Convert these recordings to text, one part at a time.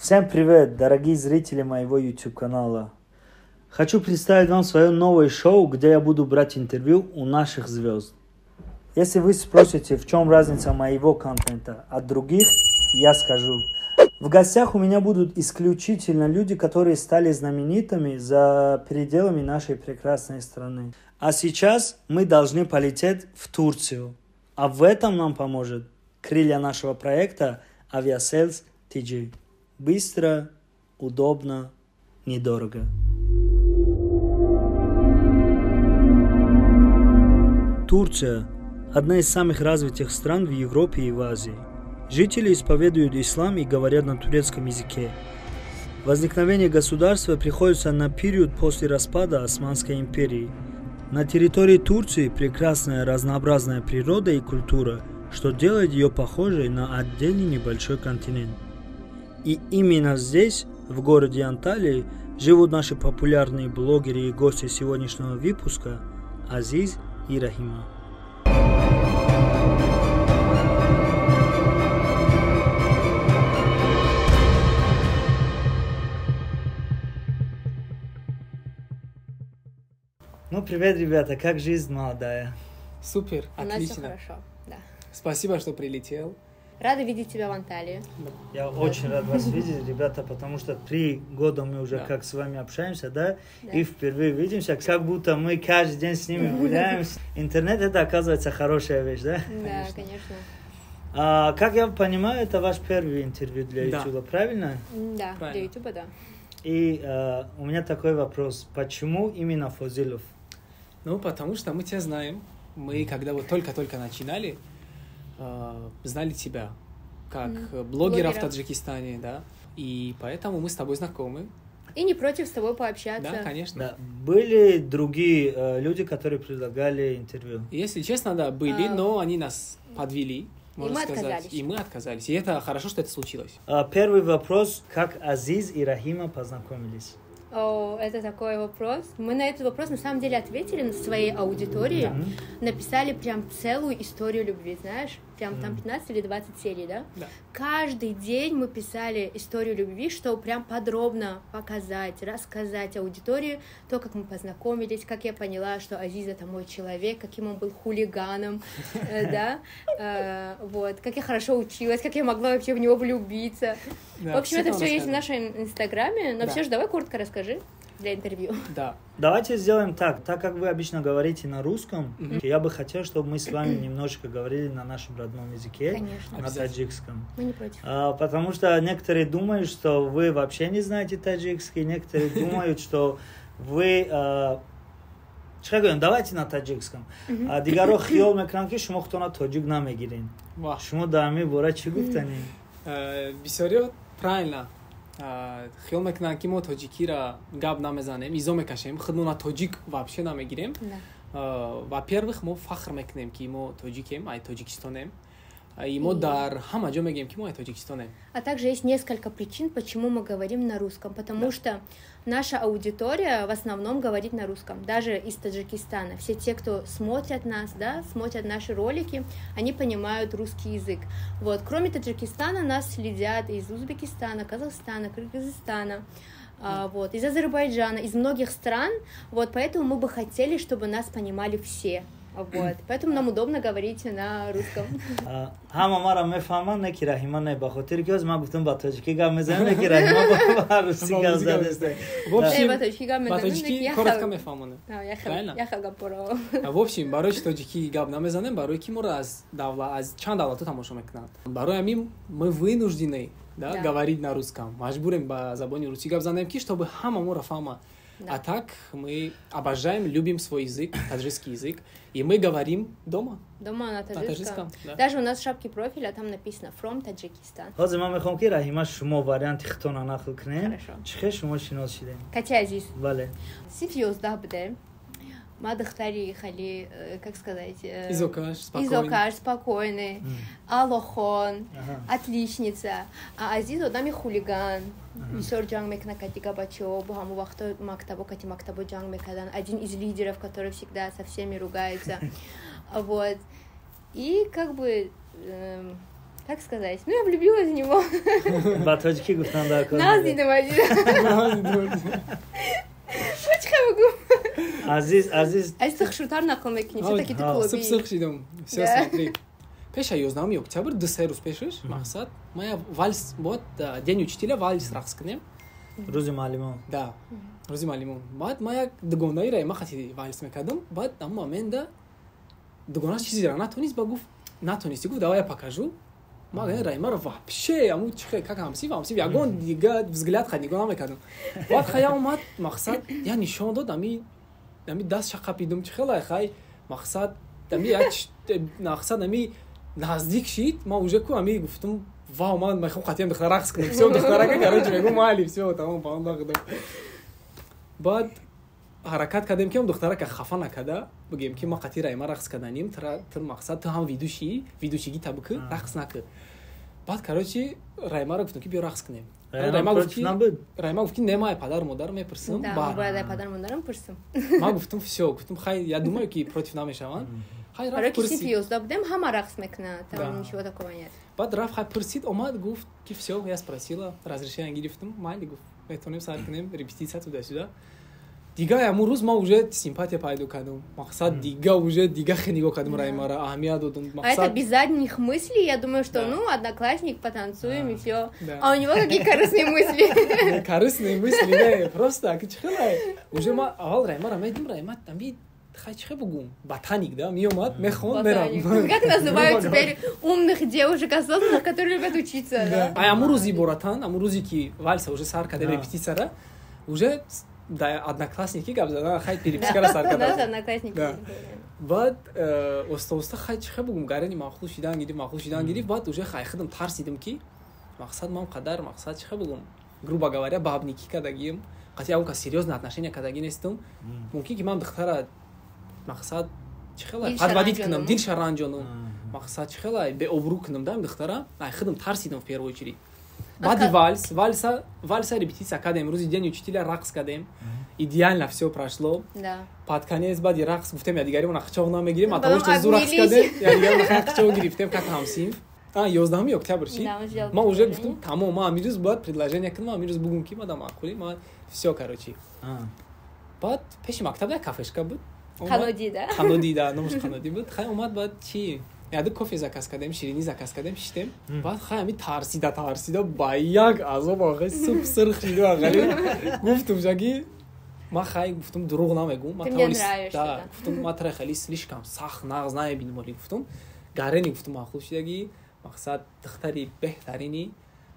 Всем привет, дорогие зрители моего YouTube канала. Хочу представить вам свое новое шоу, где я буду брать интервью у наших звезд. Если вы спросите, в чем разница моего контента от других, я скажу. В гостях у меня будут исключительно люди, которые стали знаменитыми за пределами нашей прекрасной страны. А сейчас мы должны полететь в Турцию. А в этом нам поможет крылья нашего проекта Aviasales TG. Быстро, удобно, недорого. Турция – одна из самых развитых стран в Европе и в Азии. Жители исповедуют ислам и говорят на турецком языке. Возникновение государства приходится на период после распада Османской империи. На территории Турции прекрасная разнообразная природа и культура, что делает ее похожей на отдельный небольшой континент. И именно здесь, в городе Анталии, живут наши популярные блогеры и гости сегодняшнего выпуска Азиз и Рахима. Ну, привет, ребята, как жизнь молодая? Супер, У нас все отлично. хорошо, да. Спасибо, что прилетел. Рада видеть тебя в Анталии. Я очень рад вас видеть, ребята, потому что три года мы уже Да. как с вами общаемся, да? Да. И впервые видимся, как будто мы каждый день с ними гуляем. Интернет это оказывается хорошая вещь, да? Да, конечно. А, как я понимаю, это ваш первый интервью для Да. YouTube, правильно? Да, Правильно. для Ютуба, да. И э, у меня такой вопрос. Почему именно Фозилов? Ну, потому что мы тебя знаем. Мы, когда вот только-только начинали, э, знали тебя как Мгм. э, блогера в Блогера. Таджикистане, да. И поэтому мы с тобой знакомы. И не против с тобой пообщаться. Да, конечно. Да. Были другие э, люди, которые предлагали интервью? Если честно, да, были, А. но они нас подвели, можно мы сказать. отказались. И мы отказались. И это хорошо, что это случилось. А, первый вопрос. Как Азиз и Рахима познакомились? О, это такой вопрос. Мы на этот вопрос на самом деле ответили на своей аудитории. Мгм. Написали прям целую историю любви, знаешь? Прям там Мгм. 15 или 20 серий, да? Да. Каждый день мы писали историю любви, чтобы прям подробно показать, рассказать аудитории то, как мы познакомились, как я поняла, что Азиз это мой человек, каким он был хулиганом, э, да, Э, вот, как я хорошо училась, как я могла вообще в него влюбиться. В общем, это все есть в нашем инстаграме, но все же давай коротко расскажи для интервью. Да. Давайте сделаем так. Так как вы обычно говорите на русском, mm-hmm. я бы хотел, чтобы мы с вами немножечко говорили на нашем родном языке, Конечно. на таджикском. Мы не против. А, потому что некоторые думают, что вы вообще не знаете таджикский, некоторые думают, что вы... А, чиқар гӯем давайте на таджикском. А, дигарро хиёл мекунам ки шумо худтона тоҷик намегирем шумо дами ҳамин бора чӣ гуфтанем правильно хиёл мекунанд ки мо тоҷикиро гап намезанем изо мекашем худмона тоҷик вообще намегирем Да. Э, во-первых мо фахр мекунем ки мо тоҷикем ай тоҷикистонем Э, и мо дар ҳама ҷо мегӯем ки мо ай тоҷикистонем А также есть несколько причин, почему мы говорим на русском. Потому Да. что наша аудитория в основном говорит на русском, даже из Таджикистана. Все те, кто смотрят нас, да, смотрят наши ролики, они понимают русский язык. Вот. Кроме Таджикистана нас следят из Узбекистана, Казахстана, Кыргызстана. а, вот, из Азербайджана, из многих стран, вот, поэтому мы бы хотели, чтобы нас понимали все, вот, поэтому нам удобно говорить на русском. А, ҳама маро мефаҳманд не ки раҳима не ба хотири ки ҳоз ман гуфтам ба тоҷикӣ гап мезанам не ки раҳима ба- ба Ба русӣ гап задаст В общем, Эй, баточки, гам ба мезанем, коротко А, хал- Правильно? я хал гапоро. в общем барои чи тоҷикӣ гап намезанем барои ки моро аз давла аз чанд давлато тамошо мекунанд барои ҳамин мы вынуждены да, Да. говорить на русском маҷбурем ба забони русӣ гап занем ки чтобы ҳама моро фаҳмад Да. а так мы обожаем любим свой язык таджикский язык и мы говорим дома Дома на на таджикском. таджикском да. Даже у нас в шапке профиля там написано from Таджикистан. ҳозир ман мехоҳам ки раҳима шумо варианти хитона нақл кунем Хорошо. чихел шумо шинос шидем Катя Азиз, бале серьезно, бде. Мадахтари хали, э, как сказать? э, изокаш спокойно Изокаш, спокойный. М, Алохон, аҳа. отличница. А Азиз одами хулиган. Ага. Бисёр ҷанг мекунад кати габачо, бо ҳамон вақто мактабо кати мактабо ҷанг мекардан. Один из лидеров, который всегда со всеми ругается. Вот. И как бы эм, как сказать, ну, я влюбилась в него. ба тоҷикӣ гуфтан дар кор Азиз азиз А если шутар нақл мекунی, все Ой, таки ты а, клубі. субсих шидам все смотри пеша 11 октябр ду се рӯз пешаш мақсад? Мая вальс бод а, дени учителя вальс рақс кунем? Рӯзи муаллимон да. Рӯзи маълимон. Баъд ма як дугонаи ма хати вальс мекардам. Баъд аммо моменда дугонаш чизеро натонист ба гуфт натонисти гуфт давай я покажу ма гаи раймаро вообще аму чихе как ҳамсив ҳамсив. Ягон дига взгляд ха нигоҳ намекардам. Баъд хая омад мақсад я нишон дод ами ами даст шақапидум чихела хай мақсад ами мақсад ами наздик шид ма уже ку ами гуфтум вау ман мехом қатиям духтара рақс кунам все духтарака короче мегум майли все тамом паҳон дақдам баъд ҳаракат кардем ки ам духтарака хафа накарда бигем ки ма қатӣ райма рақс карданим тр мақсад ту ҳам видуши видушигӣ табуки А. рақс накӣ баъд короче раймаро гуфтам ки биё рақс кунем. Райма гуфт ки ки немай падару модар мепурсам Да, Баъд мы бояда падар мударам пурсим. ман гуфтам все гуфтам хай я думаю ки против намешаванд хай рафт Бароки си пурсид. пиёзда будем, ҳама рақс мекунад, ничего такого нет. баъд рафт хай пурсид омад гуфт ки все я спросила разрешение гирифтам майли гуфт. Метавонем сар кунем репетитсия туда-сюда дига ямун рӯз ман уже симпатия пайдо кардам мақсад дига уже дига хе нигоҳ кардам Да. раймара аҳамият додам А это без задних мыслей, я думаю, что, ну, одноклассник, потанцуем и все. А у него какие корыстные мысли. корыстные мысли не просто ки чихелай уже ма аввал раймара медидим райма ами хай чихе бугум ботаник да меомад мехон мерам Как называют теперь умных девушек осознанных, которые любят учиться, Да. да? ай аму рӯзи иборатан аму рӯзе ки вальса уже сар кардем Да. репетитсияра уже да одноклассники гап задан хай перепискара сар одноклассники. Были. баъд э, оста оста хай чихе бугум гарани махлус шидан гирифт махлус шидан гирифт баъд уже хай хидам тарсидим ки мақсад ман қадар мақсад чихе бугум грубо говоря бабники кардагием қати ягон кас серьёзно отношения кардаги нестам мумкин ки ман духтара мақсад чихела Дил подводить шаранҷонам. кунам дил шаранҷонам мақсад чихела беобрӯ кунам да ин духтара ай хидам тарсидам в первую очередь баъди вальс вальса вальса репетиция кардем. Рӯзи дени учителя рақс кардем. Идеально все прошло. Под конец баъди рақс гуфтем якдигаримо нақчоғ намегирем от того что зу рақс кардем якдигаримо нақчоғ гирифтем как ҳамсинф ёздаҳуми октябр шид ман уже гуфтам тамом ман ҳамирӯз бояд предложение кардам ҳамирӯз бугум ки мадам акули ман все короче. Баъд пеши мактабда кафешка буд. Қаноди да қаноди да номаш қаноди буд? Хай омад баъд чи? Яду кофе заказ кардем ширинӣ заказ кардем шиштем баъд хай ами тарсида тарсида ба як азоб охир суп сирх шиду ағали гуфтум шаги ма хай гуфтум дурӯғ намегум гуфтум ма тара хеле слишком сахт нағз намебинам оли гуфтум гарени гуфтум махлуб шидаги мақсад духтари беҳтарини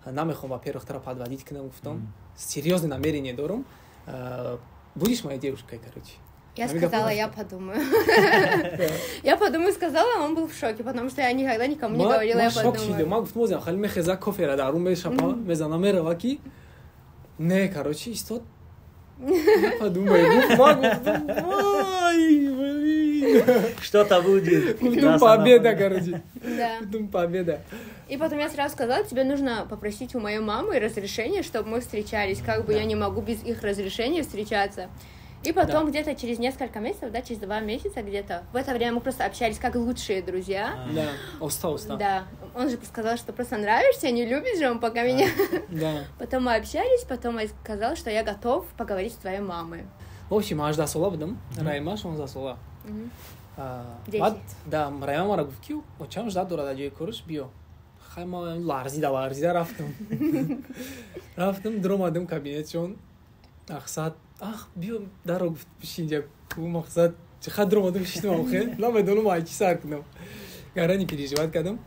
намехом ба перохтара подводить кунам гуфтум серьезное намерение дорум А, будешь моей девушкой короче Я сказала, я подумаю. Я подумаю, сказала, а он был в шоке, потому что я никогда никому не говорила, я подумаю. ма гуфтум озям хали мехеза кофера дар рум мешапа мезана мерава ки не короче ма гуфтум ай блин Что-то будет. Красава. победа короче Да. гуфтум победа И потом я сразу сказала, тебе нужно попросить у моей мамы разрешения, чтобы мы встречались. Как бы я не могу без их разрешения встречаться. И потом Да. где-то через несколько месяцев, да, через два месяца где-то, в это время мы просто общались как лучшие друзья. А. да оста Да, он же сказал, что просто нравишься, не любит же он пока меня. да Потом мы общались, потом я сказал, что я готов поговорить с твоей мамой. в общем 18 сола будам райма 16 сола Мгм. А, Десять. баъд да райма мара гуфт ки очам ждат дорад ҷои кориш биё хай ма ларзида ларзида рафтам рафтам дуромадам кабинетшон мақсад. Ах биё даро гуфт бишинҷа ку мақсад чихад дуромадам шиштам охе? Намедонам ай чӣ сар кунам? Гарани переживат кардам.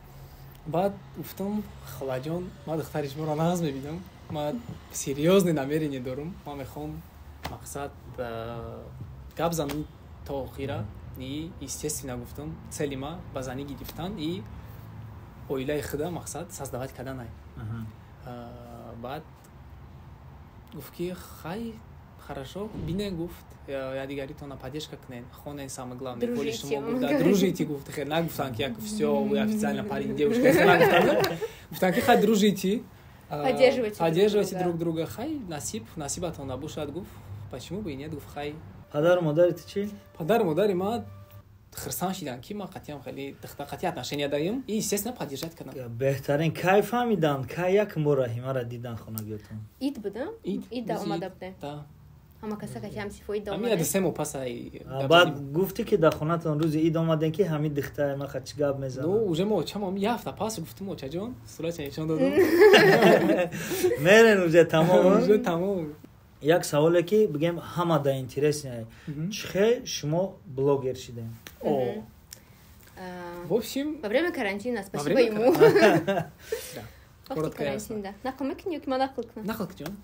Баъд гуфтам халаҷон ма духтари шуморо нағз мебинам. Ма серьёзное намерение дорум. Ма мехом мақсад а, гап занам то охира и естественно гуфтам цели ма ба занӣ гирифтан и оилаи худа мақсад создавать карданай Ага. А, баъд гуфт ки хай хорошо. Бине гуфт. Я- ядигаритона поддержка кунен хонен самое главное воли Дружите, шумо он гуфт да, дружите гуфт. Хе нагуфтан ки як все вы официально парень девушка гуфтан ки хай дружите. А, Поддерживайте друг поддерживайте друга. друг друга. Хай насиб насибатон набошад гуфт. Почему бы и нет гуфт? Хай. Падару модари ту чӣ? падару модари ма хирсан шидан ки ма қатиям хеле дихта қатӣ отношения дарем и естественно поддержать кардам. Беҳтарин кай фаҳмидан кай як мора ҳимара дидан хонагиётон? Ид буда Ид, рӯзи омада ид. буде Да. ҳама каса ки ҳам сифо идда ҳамин яди омада се моҳ пас ай баъд гуфтӣ ки дар хонатон рӯзи ид омаден ки ҳамин дихтаи мақа чӣ гап ну мезанад уже мо чамо я ҳафта пас гуфтум очаҷон сурача нишон додум. Мерен уже тамом. Уже тамом. Як саволе ки бигем ҳама да интересне чихе шумо блогер шидем О, А, в общем Во время карантина, спасибо ему. да. Коротко карантин, да. Ман нақл кунам. нақл ки ҷон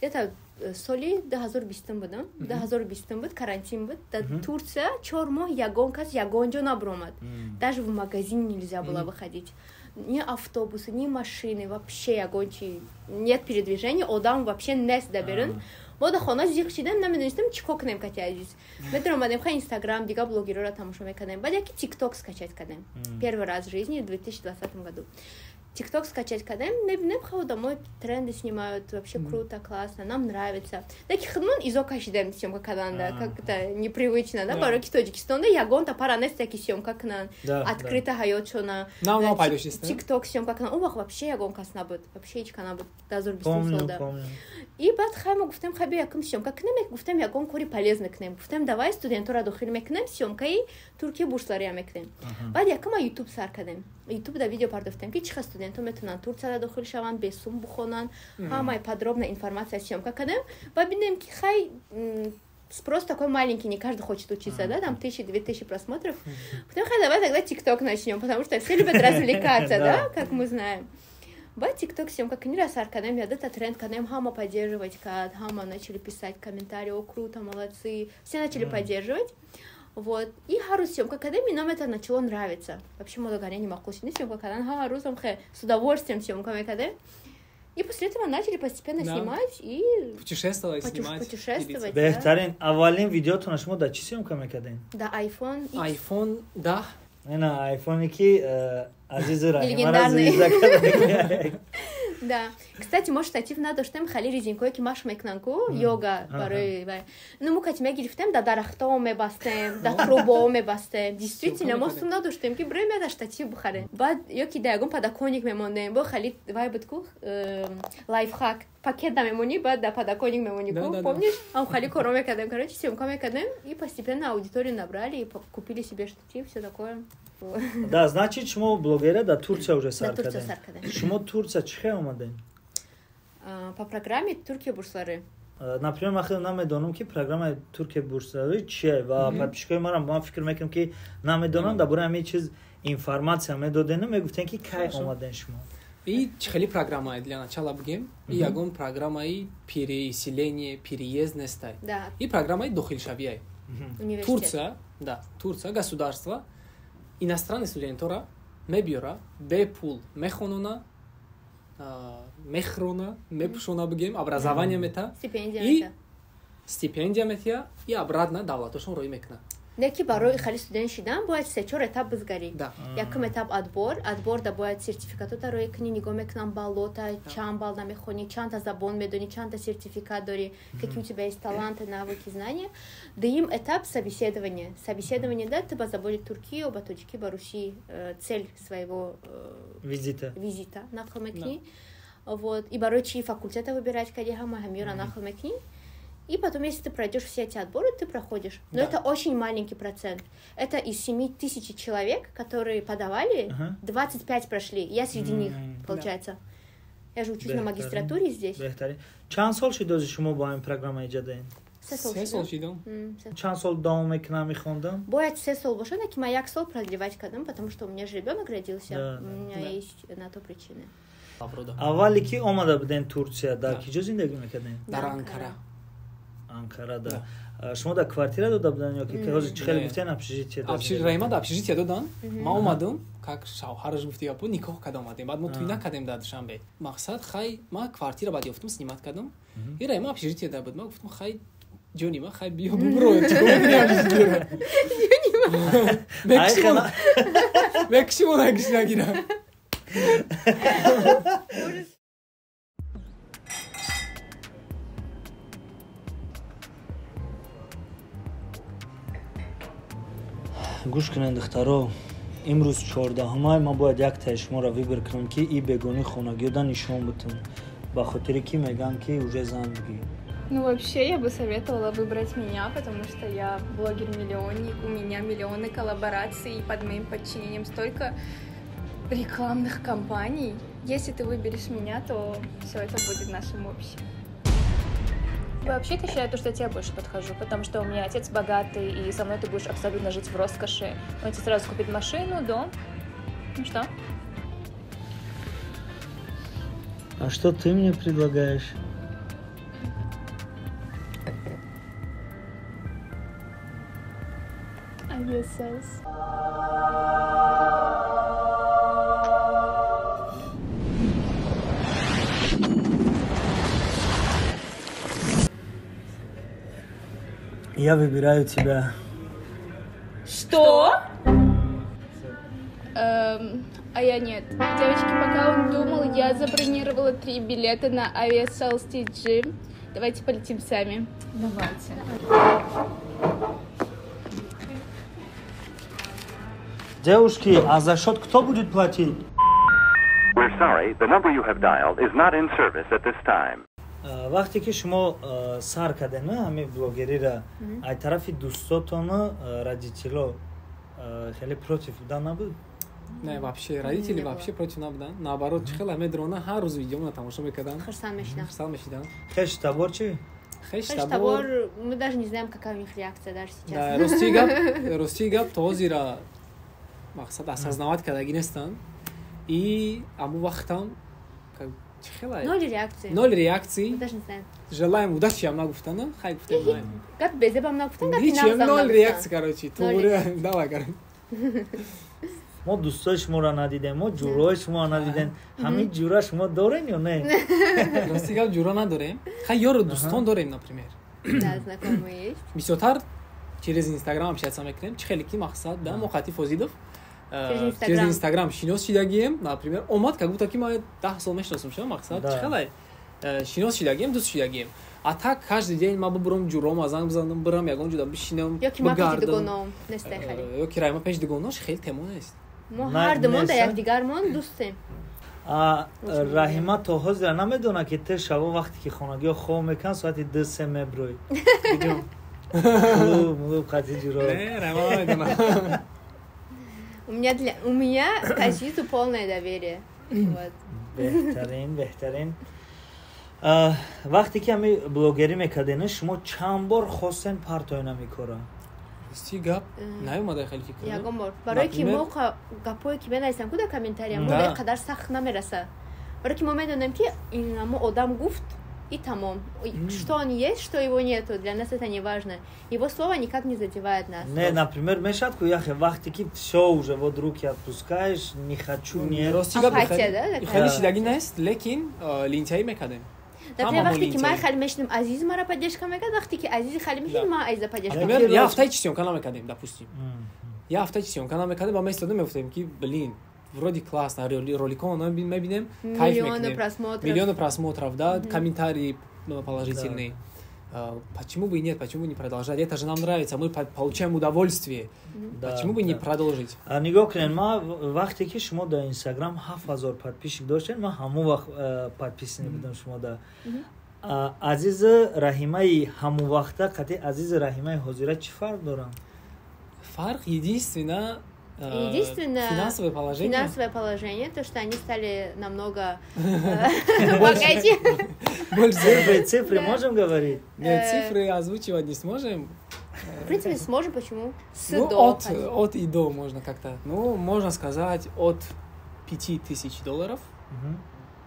где-то э, соли 2020 будам 2020 буд карантин буд Мгм. турция чор моҳ ягон кас ягон ҷо набиромад М. даже в магазин нельзя было выходить. Ни автобусы ни машины вообще ягон чи нет передвижения. Одам вообще нест даберин мо дар хона зиқ шидем намедонистем чӣ кор кунем кати азиз медаромадем ха инстаграм дига блогерора тамошо мекардем баъд яки тикток скачать кардем. Первый раз в жизни в 2020 году тикток скачать кардем мебинем ха домой тренды снимают вообще круто классно нам нравится. Таки хидмон изо кашидем съемка карданда А. как это непривычно да Да. барои ки тоҷикистонда ягонта пара нест яки съемка кунанд Да, да. открыто ҳаётшона нав нав Да, пайдо тик- шист тикток съемка кунанд он вақт вообще ягон кас набуд вообще ҳеч ка набуд дазор бистум помню солда помню. И баъд хай мо гуфтем хай бия якум съемка кунем гуфтем ягон кори полез мекунем гуфтем давай студентора дохил мекунем съемкаи туркия бурслария мекунем Аҳа. баъд якума ютуб сар кардем ютуб да видео пардохтем ки чӣ ха студентҳо метавонанд турцияда дохил шаванд бесум бухонанд ҳамаи подробна информация съемка кардем ва бинем ки хай спрос такой маленький, не каждый хочет учиться, да, там тысячи, две тысячи просмотров. Потом давай тогда ТикТок начнем, потому что все любят развлекаться, да, как мы знаем. Ба ТикТок съемка книра сар кадем, я это тренд кадем, хама поддерживать кад, хама начали писать комментарии, о, круто, молодцы, все начали поддерживать. Вот. И хару съемка кадем, и нам это начало нравиться. Вообще мы не могу съемка кадем, хару с удовольствием съемками кадем. И после этого начали постепенно Да. снимать и путешествовать Путеш- снимать путешествовать. беҳтарин аввалин видеотона шумо дар чӣ съемка мекардем да, iPhone X. айфон да ина айфоне ки э, раҳимара Легендарный. Да. Кстати, может, что там хали резинкой, ки маш мекнанку, Мгм. йога, бай. Ну, мы меги гирифтем, да дарахто ме бастем, да трубо ме бастем. Действительно, мостум надо, что им ки бреме да штатив бухаре. Бад, йоки да ягон подоконник мемонем, бо хали, вай бутку, эм, лайфхак. Пакет да мемони, бад да подоконник мемонику, помнишь? А хали коро мекадем, короче, съемка мекадем, и постепенно аудиторию набрали, и купили себе штатив, все такое. да значит шумо блогера дар турсия уже Да, сар Турция кардем саркадем. шумо турсия чихе омадем? А, По программе Туркия бурслары. Э, например ман хеле намедонам ки программаи туркия бурсавӣ чие? Ва подписчикои маро ман фикр мекунам ки намедонам дар бораи ҳамин чиз информация медодена мегуфтем ки кай омадем шумо. И хеле программае для начала бигем? И ягон программаи переселение переезд нестай Да, и программаи дохилшавияе турция да турция государство иностранный студентора мебиёра бе пул мехонона мехрона мепушона бигем образование мета. И- стипендия метия и обратно давлатошон роӣ мекунад Неки барои хали студент шидан бояд се чор этап бизгарӣ. Якум этап отбор, отбор да бояд сертификатота роӣ кунӣ, нигоҳ мекунам баллота, чанд балл намехонӣ, чанда забон медонӣ, чанда сертификат дорӣ, какие у тебя есть таланты, навыки, знания. Даим этап собеседования. Собеседование, да, ты ба забори Туркию, ба Тоҷики, ба Русии э, цель своего э, визита. визита нақл мекунӣ. Вот. И барои чии факультета выбирать кади ҳама ҳамира нақл мекунӣ и потом, если ты пройдешь все эти отборы, ты проходишь. Но Да. это очень маленький процент. Это из 7 тысяч человек, которые подавали, Ага. 25 прошли. Я среди них, получается. Я же учусь на магистратуре здесь. чанд сол шидози шумо бо ин программа иҷодаем Се сол шидам. чанд сол давом мекунам мехондам Бояд се сол бошад, ки ма як сол продлевать кадам, потому что у меня же ребенок родился. Да, у меня Да. есть на то причины. аввале ки омада будем турсия дар Да. ки ҷо зиндагӣ мекардем дар Да, анкара анкарада шумо дар квартира дода будан ёки ҳозир чӣ хеле гуфтен общежитие раима дар общежитие додан? Ман омадам как шавҳараш гуфтиапу никоҳ када омадем. Баъд мо туй накардем дар душанбе. Мақсад хай ман квартира баъд ёфтум снимат кардам и раима общежитие да буд? Ман гуфтам хай ҷонима хай биё бубро мекушимонагиш нагирам. гӯш кунед духтаро имрӯз чордаҳумай ма бояд яктаи шуморо вибр кунам ки и бегони хонагиёда нишон бутун ба хотире ки мегӯям ки уже зан бигир Ну, вообще, я бы советовала выбрать меня, потому что я блогер-миллионник, у меня миллионы коллабораций, и под моим подчинением столько рекламных кампаний. Если ты выберешь меня, то все это будет нашим общим. Вообще-то считаю, то, что я тебе больше подхожу, потому что у меня отец богатый, и со мной ты будешь абсолютно жить в роскоши. Он тебе сразу купит машину, дом. Ну что? а что ты мне предлагаешь Aviasales. Я выбираю тебя Что? Эм, а я нет. Девочки, пока он думал, я забронировала три билета на Aviasales TJ. Давайте полетим сами. Давайте. девушки а за счет кто будет платить We're sorry, the number you have dialed is not in service at this time. вақте ки шумо э, сар кардена ҳамин блогериро ай тарафи дӯстотона э, родитело э, хеле против будан набуд? Не вообще родители вообще против набудан. Наоборот чи хел ҳамаи дрона ҳар рӯз видеомона тамошо мекардан хурсанд мешидан. Хурсанд мешидан. Хештабор чи? Хештабор мы даже не знаем какая у них реакция даже сейчас. Да ростии гап ростии гап то озира мақсад осознавать кардагӣ нестанд и аму вақтам чӣ хела ноль реакции. Ноль реакции даже не знаю. Желаем удачи ам нагуфтана хай гуфтем гап безебам нагуфтам гап ҳичем ноль реакции короче тумура давай короче. Мо дӯстои шуморо надидем? Мо ҷӯрои шуморо надидем? Ҳамин ҷӯра шумо дорем ё не? Рости гап ҷӯра надорем. Хай ёру дӯстон дорем например бисёртар через инстаграм общаться мекунем. Чихелики мақсад да? Мо қатӣ фозидов. Через Инстаграм. через инстаграм шинос шидагием. Например омад как будто ки ма даҳ сол мешиносам шумо мақсад? Чихелай шинос шидагием дӯст шидагием. А так каждый день ма бубурам ҷурома занг бизанам бирам ягон ҷуда бишинам Ёки ма бигардам. дугоном нестай хари. Э, ёки райма пеш дугонош хеле тема нест. Мо Не- ҳар думон да якдигармон дӯстем. Раҳима то ҳозира намедона ки те шаво вақте ки хонагиҳо хоб мекунад соати ду се мебрӯй қати ҷуро Э, райма намедонам. У меня для у меня к Азизу полное доверие. Вот. беҳтарин беҳтарин А, вақте ки ҳами блогерӣ мекардена шумо чанд бор хостен партои намекора рости гап наёмадай хеле фикр Ягон бор. Барои ки мо гапое ки менависам куда комментария, мо Да. дар қадар сахт намераса. Барои ки мо медонем ки ин мо одам гуфт и тамом. И Что он есть, что его нету, для нас это не важно. Его слово никак не задевает нас. не например мешавад ку яхе вақте ки всё уже вот руки отпускаешь не хочу не Апатия, да, хеле шидаги нест лекин э, линтяӣ мекардем Например, вақте ки ман хали мешинам Азиз мара поддержка мекард, вақте ки Азизи хали мешинам, ман Азиза поддержка Например, мекардам. я ҳафтаи чи сёнка намекардем допустим. Я ҳафтаи чи сёнка намекардем ва маистодем мегуфтем ки блин вроде классно роли- роликон мебинем кайф Миллионы просмотров. миллионы просмотров да комментарии ну, положительные. А, почему бы и нет почему бы не продолжать? Это же нам нравится мы по- получаем удовольствие. Да, почему бы не да. продолжить? А, нигоҳ кунед ма вақте ки шумо дар инстаграм ҳафт ҳазор подписчик доштед ман ҳамон вақт э, подписни будам шумо да. А, азизи раҳимаи ҳамонвақта қати азизи раҳимаи ҳозира чӣ фарқ дорам фарқ единственно э, Единственное, финансовое положение Финансовое положение, то, что они стали намного э, богаче. больше цифры цифры можем говорить Нет, Э, цифры озвучивать не сможем. В принципе, сможем, почему? С Ну, до. от, от и до можно как-то. Ну, можно сказать, от 5000 долларов. Мгм.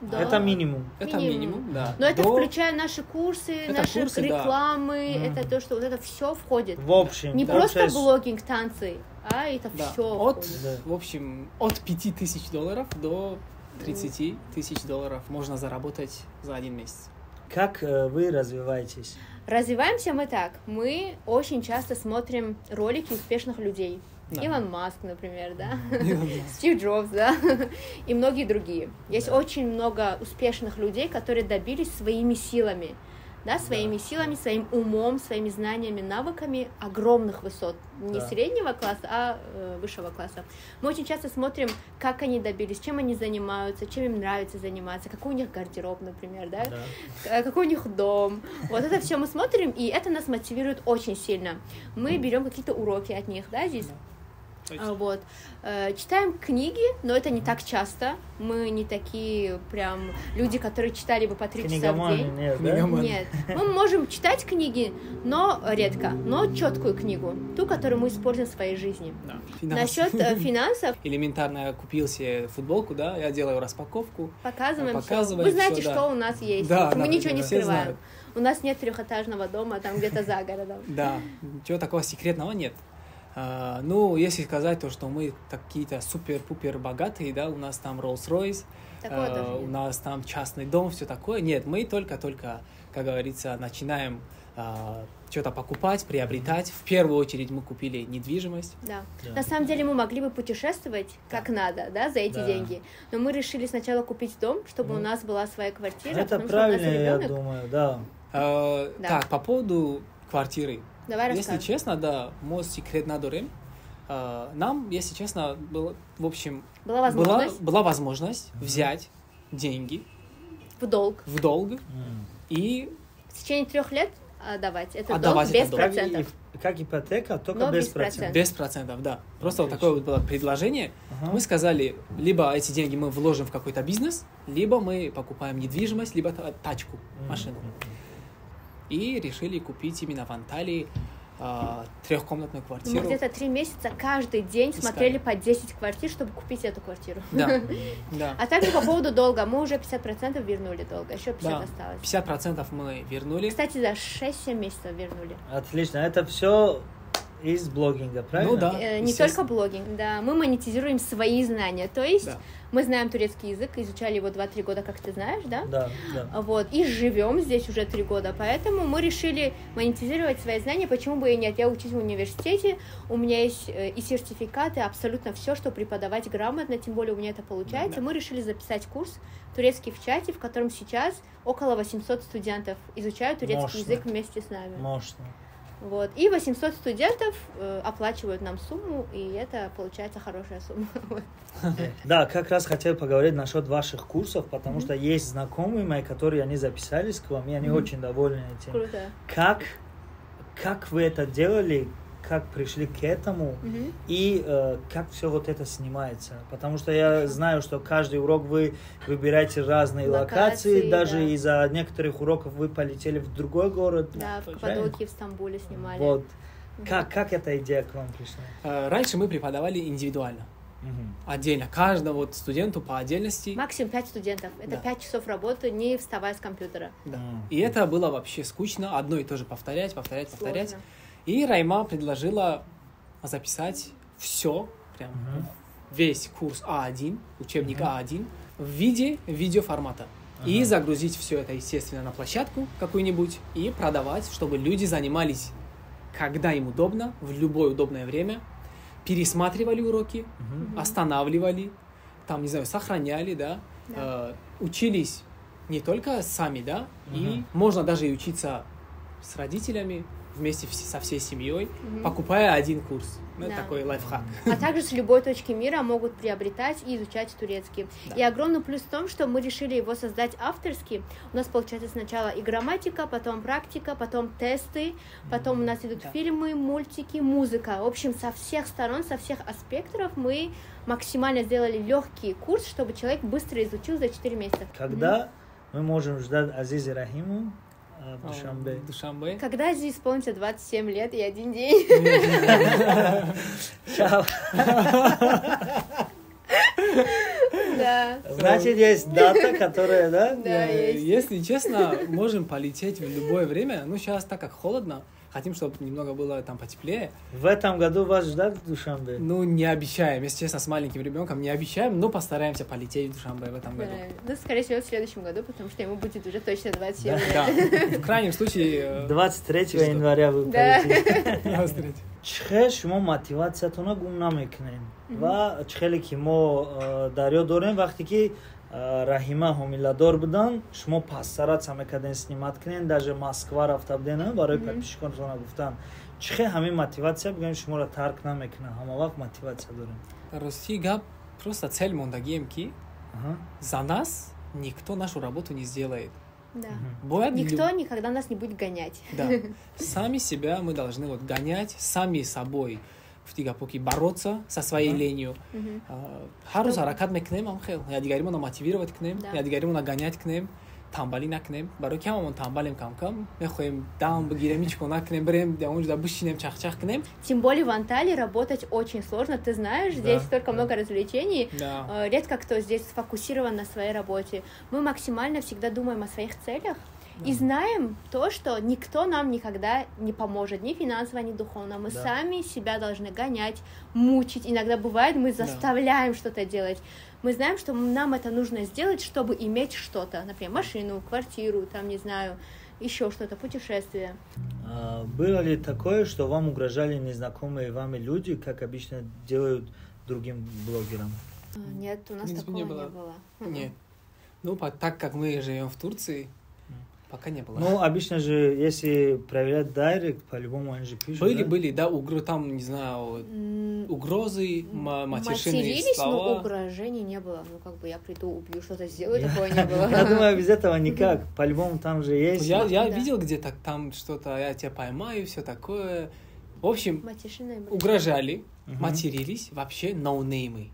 До. это минимум Это Минимум. минимум, да. Но это До- включая наши курсы, Это наши курсы, да. рекламы, Мгм. это то, что вот это все входит. в общем Не да, просто получается, блогинг, танцы, а это да. все. От, Да. в общем, от 5000 долларов до 30 тысяч долларов можно заработать за один месяц. как э, вы развиваетесь Развиваемся мы так. Мы очень часто смотрим ролики успешных людей. Да. Илон Маск, например, да? Стив Джобс, да? И многие другие. Есть очень много успешных людей, которые добились своими силами. да, своими силами, своим умом, своими знаниями, навыками огромных высот, не Да. среднего класса, а э, высшего класса. Мы очень часто смотрим, как они добились, чем они занимаются, чем им нравится заниматься, какой у них гардероб, например, да, Да. э, какой у них дом. Вот это все мы смотрим, и это нас мотивирует очень сильно. Мы берем какие-то уроки от них, да, здесь. А, Вот. Э, Читаем книги, но это не так часто. Мы не такие прям люди, которые читали бы по три часа в день. нет, да? Нет, мы можем читать книги, но редко, но четкую книгу, ту, которую мы используем в своей жизни. Да. Финансы. Насчет э, финансов Элементарно я купил себе футболку, да, я делаю распаковку. показываем. Показываем Вы знаете, да. что у нас есть. Да, мы да, ничего не скрываем. знают. У нас нет трехэтажного дома там где-то за городом. Да, ничего такого секретного нет. А, ну, если сказать то, что мы какие-то супер-пупер богатые, да, у нас там Rolls-Royce, а, тоже у нас там частный дом, все такое. Нет, мы только-только, как говорится, начинаем что-то покупать, приобретать. В первую очередь мы купили недвижимость. Да. Да. На самом деле мы могли бы путешествовать как надо, да, за эти Да. деньги. Но мы решили сначала купить дом, чтобы Ну, у нас была своя квартира. Это потому что у нас правильно, я думаю, да. А, Да. Так, по поводу квартиры. Давай Если расскажем. честно, да, мой секрет на Дорем. а, Нам, если честно, было, в общем, Была возможность была, была возможность взять деньги в долг в долг М. и в течение трех лет отдавать. Это Отдавать долг без долг. Как, процентов. как ипотека, только Но без без процентов. без процентов, да. Просто вот такое вот было предложение. Ага. Мы сказали, либо эти деньги мы вложим в какой-то бизнес, либо мы покупаем недвижимость, либо та- тачку, машину. И решили купить именно в Анталии а, трехкомнатную Мы квартиру. где-то три месяца каждый день Искали. смотрели по 10 квартир, чтобы купить эту квартиру. Да, да. А также по поводу долга. Мы уже 50% вернули долга, еще 50 Да, осталось. 50% мы вернули. Кстати, за 6-7 месяцев вернули. Отлично. Это все из блогинга, правильно? Ну да. Э, Не только блогинг, да. Мы монетизируем свои знания. То есть Да. мы знаем турецкий язык, изучали его 2-3 года, как ты знаешь, да? Да, да. Вот, и живем здесь уже три года, поэтому мы решили монетизировать свои знания, почему бы и нет. Я учусь в университете, у меня есть э, и сертификаты, абсолютно все, что преподавать грамотно, тем более у меня это получается. Да. Мы решили записать курс турецкий в чате, в котором сейчас около 800 студентов изучают турецкий Мощно. язык вместе с нами. Мощно. Вот. И 800 студентов э, оплачивают нам сумму, и это получается хорошая сумма. Да, как раз хотел поговорить насчет ваших курсов, потому что есть знакомые мои, которые они записались к вам, и они очень довольны этим. Круто. Как, как вы это делали, как пришли к этому, Мгм. и э, как все вот это снимается. Потому что я знаю, что каждый урок вы выбираете разные локации, Локации, даже да. из-за некоторых уроков вы полетели в другой город. Да, в Правильно? Каппадокии, в Стамбуле снимали. Вот. Мгм. Как, как эта идея к вам пришла? Э, Раньше мы преподавали индивидуально, Мгм. отдельно, каждому вот студенту по отдельности. Максимум 5 студентов. Это Да. 5 часов работы, не вставая с компьютера. Да. И это было вообще скучно, одно и то же повторять, повторять, повторять. И Райма предложила записать все, прям Мгм. весь курс А1, учебник Мгм. А1, в виде видеоформата. И Ага. загрузить все это, естественно, на площадку какую-нибудь и продавать, чтобы люди занимались, когда им удобно, в любое удобное время, пересматривали уроки, Мгм. останавливали, там, не знаю, сохраняли, да, Да. э, учились не только сами, да, и Мгм. можно даже и учиться с родителями вместе со всей семьей, Мгм. покупая один курс. Ну, это Да. такой лайфхак. А также с любой точки мира могут приобретать и изучать турецкий. Да. И огромный плюс в том, что мы решили его создать авторски. У нас получается сначала и грамматика, потом практика, потом тесты, потом у нас идут Да. фильмы, мультики, музыка. В общем, со всех сторон, со всех аспектов мы максимально сделали легкий курс, чтобы человек быстро изучил за 4 месяца. Когда мы можем ждать Азизи Рахиму в А, Душанбе? Душанбе. Когда здесь исполнится 27 лет и один день? Чао. Да. Значит, есть дата, которая, да? Да, Э, есть. Если честно, можем полететь в любое время. Ну, сейчас так как холодно, хотим, чтобы немного было там потеплее. В этом году вас ждать в Душанбе? Ну, не обещаем, если честно, с маленьким ребенком не обещаем, но постараемся полететь в Душанбе в этом году. Да. Ну, скорее всего, в следующем году, потому что ему будет уже точно 27 лет. Да, в крайнем случае... э, 23 Чисто. января вы Да. полетите. навстречу. چخه شما мотивациятона гум намекунем ва чихеле ки мо э, дарё дорем вақте ки а, раҳима ҳомиладор будан шумо пастараца мекарден снимат кунен даже москва рафта буден барои подписчиконатона гуфтан чӣ хел ҳамин мотиватсия бигӯем шуморо тарк намекуна ҳама вақт мотиватсия дорем Рости гап просто цель мондагием ки за нас никто нашу работу не сделает. Да. Бывает Никто никогда нас не будет гонять. Да. Сами себя мы должны вот гонять, сами собой в тигапоки бороться со своей ленью. Ҳар рӯз ҳаракат мекунем амхел ядигаримона мотивировать кунем Да. ядигаримона ганят кунем тамбалӣ накунем барои ки ҳамамон тамбалем камкам мехоҳем дам бигирем ҳичко накунем бирем онҷуда бишинем чахчах кунем Тем более в Анталии работать очень сложно. Ты знаешь, здесь столько много развлечений. Э, Редко кто здесь сфокусирован на своей работе. Мы максимально всегда думаем о своих целях и знаем то, что никто нам никогда не поможет, ни финансово, ни духовно. Мы Да. сами себя должны гонять, мучить. Иногда бывает, мы заставляем что-то делать. Мы знаем, что нам это нужно сделать, чтобы иметь что-то. Например, машину, квартиру, там, не знаю, еще что-то, путешествие. А, Было ли такое, что вам угрожали незнакомые вами люди, как обычно делают другим блогерам? А, Нет, у нас такого не не было. было. Мгм. Нет. Ну, так как мы живем в Турции, пока не было. Ну, обычно же, если проверять дайрект, по-любому они же пишут, были, да? были, да, угро, там, не знаю, угрозы, ма- матершинные Матерились, но слова. угрожений не было. Ну, как бы я приду, убью, что-то сделаю, такого не было. Я думаю, без этого никак. По-любому там же есть. Я, видел где-то там что-то, я тебя поймаю, все такое. В общем, угрожали, матерились, вообще ноунеймы.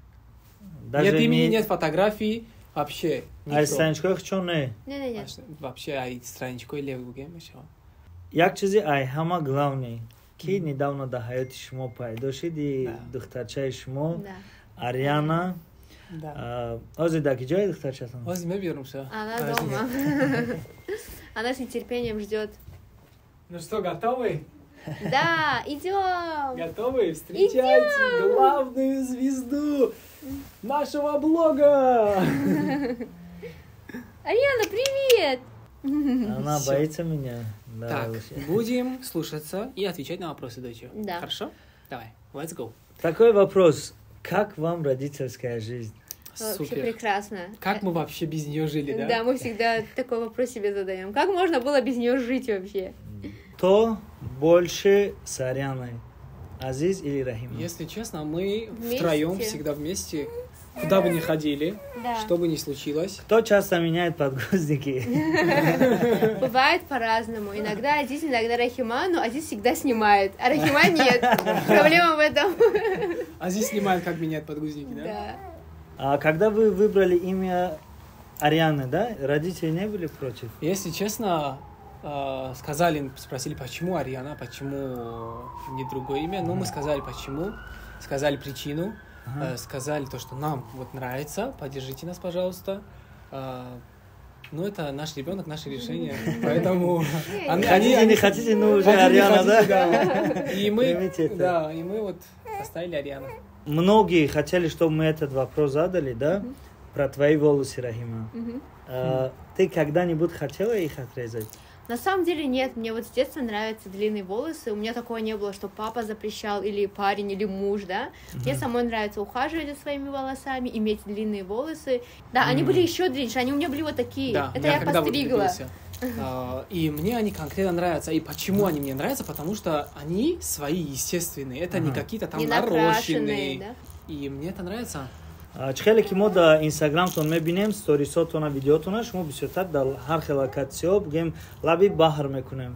Нет имени, не- нет фотографий, вообще Никто. страничках чё не? Не, не. Вообще, ай страничкой левугем еще. як чизи ай ҳама главне ки недавно дар ҳаёти шумо пайдо шиди духтарчаи шумо ариана Да. А, озир дар ки ҷои духтарчатон Возьми, вернемся. Она дома. Она с нетерпением ждет. Ну что, готовы? Да, идем. Готовы? Встречайте главную звезду нашего блога! Ариана, привет! она Всё. боится меня Да, Так, вообще. будем слушаться и отвечать на вопросы дочери. Да. Хорошо? Давай, let's go. такой вопрос как вам родительская жизнь Вообще Супер. прекрасно. Как мы вообще без нее жили, да? Да, мы всегда такой вопрос себе задаем. Как можно было без нее жить вообще? кто больше с арианой азиз или рахима Если честно, мы Вместе. втроем всегда вместе, куда бы ни ходили, Да. что бы ни случилось. кто часто меняет подгузники Бывает по-разному. Иногда Азиз, иногда Рахима, но Азиз всегда снимает, а Рахима нет. Проблема в этом. А здесь снимают, как менять подгузники, да? Да. а когда вы выбрали имя Арианы, да, родители не были против? Если честно, э, сказали, спросили, почему Ариана, почему не другое имя. Ну, мы сказали, почему, сказали причину, Ага. э, сказали то, что нам вот нравится, поддержите нас, пожалуйста. Э, Ну, это наш ребенок, наше решение, поэтому... они- Хотите, не хотите, ну уже Ариана, да? И мы, да, и мы вот поставили Ариану. Многие хотели, чтобы мы этот вопрос задали, да? Про твои волосы, Рахима. А, ты когда-нибудь хотела их отрезать? На самом деле нет, мне вот с детства нравятся длинные волосы. У меня такого не было, что папа запрещал, или парень, или муж, да. Мне самой нравится ухаживать за своими волосами, иметь длинные волосы. Да, они Мгм. были еще длиннее, они у меня были вот такие. Да, Это я когда вот постригла. влюбился. А, И мне они конкретно нравятся. И почему они мне нравятся? Потому что они свои естественные. Это не Ага. какие-то там Не нарощенные. да. И мне это нравится. А, чихеле ки мо дар инстаграмтон мебинем сторисотона видеотона шумо бисёртар дар ҳар хел локатсиҳо бигем лаби баҳр мекунем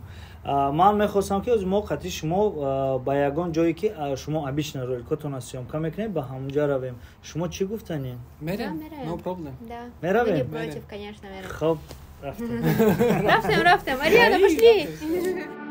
ман мехостам ки ози мо қатъи шумо ба ягон ҷое ки шумо обично роликотона съёмка мекунем ба ҳамунҷа равем шумо чӣ гуфтанед Мерем? мерем. No problem. Да. Меравем? Мы не Мерем. против, конечно, Вера. хоб рафтем Рафтем, рафтем. Ариана, пошли!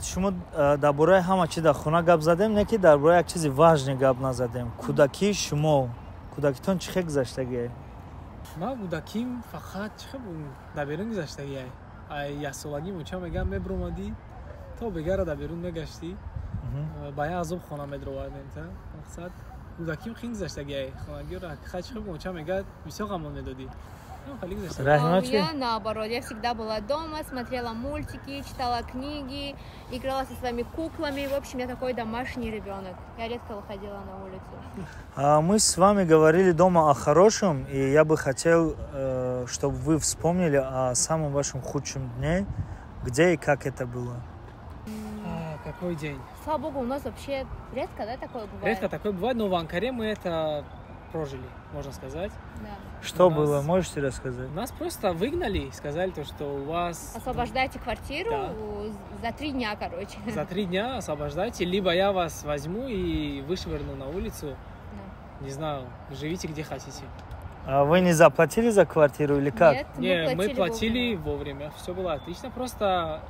Хат шумо э, дар бораи ҳама чи дар хона гап задем не ки дар бораи як чизи важне гап назадем кӯдакии шумо кӯдакитон чӣ хел гузаштагиае ман кӯдаким фақат чӣ дар берун гузаштагиай яксолагӣ муча мегам мебиромадӣ то бегара дар берун мегаштӣ ба як азоб хона медровардем та мақсад кӯдаким хин гузаштагиай хонагиро ҳақиқат чӣ муча мегӯяд бисёр ғамон медодӣ А у меня наоборот, я всегда была дома, смотрела мультики, читала книги, играла со своими куклами. В общем, я такой домашний ребенок. Я редко выходила на улицу. А мы с вами говорили дома о хорошем, и я бы хотел, э, чтобы вы вспомнили о самом вашем худшем дне, где и как это было. А, какой день? Слава богу, у нас вообще редко, да, такое бывает? Редко такое бывает, но в Анкаре мы это прожили, можно сказать. Да. Что У нас- было, можете рассказать? Нас просто выгнали, сказали то, что у вас Освобождайте квартиру Да. за три дня, короче. за три дня освобождайте, либо я вас возьму и вышвырну на улицу. Не знаю, живите где хотите. А вы не заплатили за квартиру или как? Нет, Не, мы платили вовремя. вовремя, все было отлично. Просто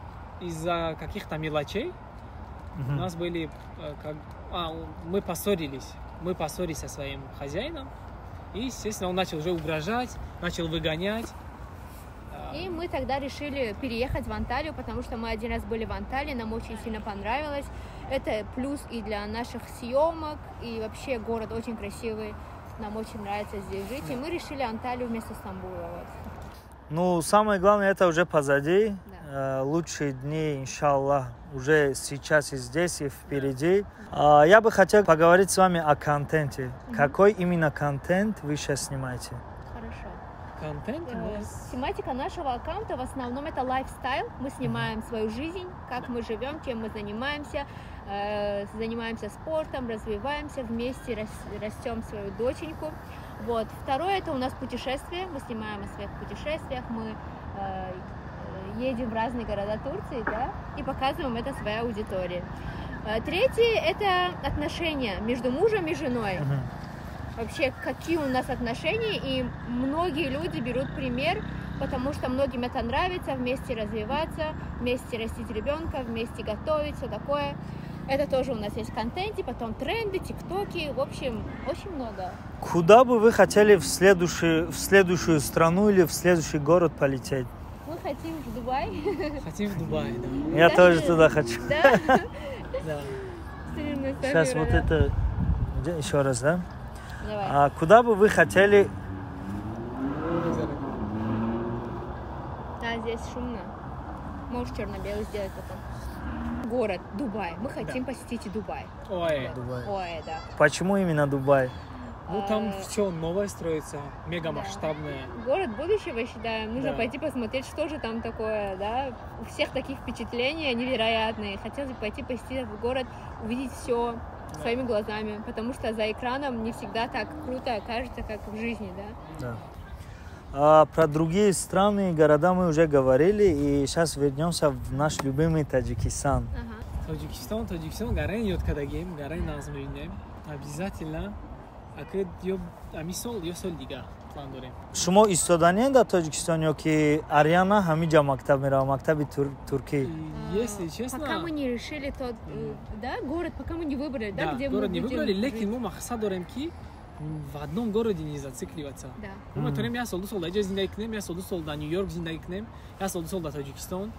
из-за каких-то мелочей у Мгм. нас были, э, как, а, у- мы поссорились. Мы поссорились со своим хозяином. И, естественно, он начал уже угрожать, начал выгонять. А, И мы тогда решили переехать в Анталию, потому что мы один раз были в Анталии, нам очень сильно понравилось. Это плюс и для наших съемок, и вообще город очень красивый. Нам очень нравится здесь жить. И мы решили Анталию вместо Стамбула. Вот. Ну, самое главное, это уже позади. Э, Лучшие дни, иншаллах, уже сейчас и здесь, и впереди. А, Я бы хотел поговорить с вами о контенте. Какой именно контент вы сейчас снимаете? Хорошо. Контент у Э, нас... Тематика нашего аккаунта в основном это лайфстайл. Мы снимаем свою жизнь, как мы живем, чем мы занимаемся, э, занимаемся спортом, развиваемся вместе, рас- растем свою доченьку. Вот. Второе это у нас путешествие. Мы снимаем о своих путешествиях, мы э, едем в разные города Турции, да, и показываем это своей аудитории. Э, Третье это отношения между мужем и женой вообще какие у нас отношения, и многие люди берут пример, потому что многим это нравится, вместе развиваться, вместе растить ребенка, вместе готовить, все такое. Это тоже у нас есть в контенте, потом тренды, тиктоки, в общем, очень много. Куда бы вы хотели в следующую, в следующую страну или в следующий город полететь? Мы хотим в Дубай. Хотим в Дубай, да. Я Даже- тоже туда хочу. Да, да. Сейчас вот да. это... Где- Еще раз, да? Давай. А куда бы вы хотели... А, здесь шумно. Можешь черно-белый сделать потом. Город Дубай. Мы хотим посетить и Дубай. Ой, Ой, да. Почему именно Дубай? Ну там А, все новое строится, мега масштабное. Город будущего, считаем. Нужно Да. пойти посмотреть, что же там такое, да. У всех таких впечатлений невероятные. Хотелось бы пойти посетить этот город, увидеть все своими глазами, потому что за экраном не всегда так круто кажется, как в жизни, да. Да. А про другие страны и города мы уже говорили, и сейчас вернемся в наш любимый Таджикистан. Ага. Гараи ёд кардагем, гараи нағз мебинем. Обязательно. акред ё ҳамин сол ё соли дигар план дорем шумо истоданиян дар тоҷикистон ё ки ариана ҳамиҷа мактаб мерава мактаби туркӣ если честно пока мы не решили то э, да город пока мы не выбрали да, да где город не выбрали лекин мы мақсад дорем ки в одном городе не зацикливаться. Да. Мы mm. я сол ду сол даҷа зиндагӣ кунем, я сол ду сол дар Ню-Йорк зиндагӣ кунем, я сол ду сол дар Тоҷикистон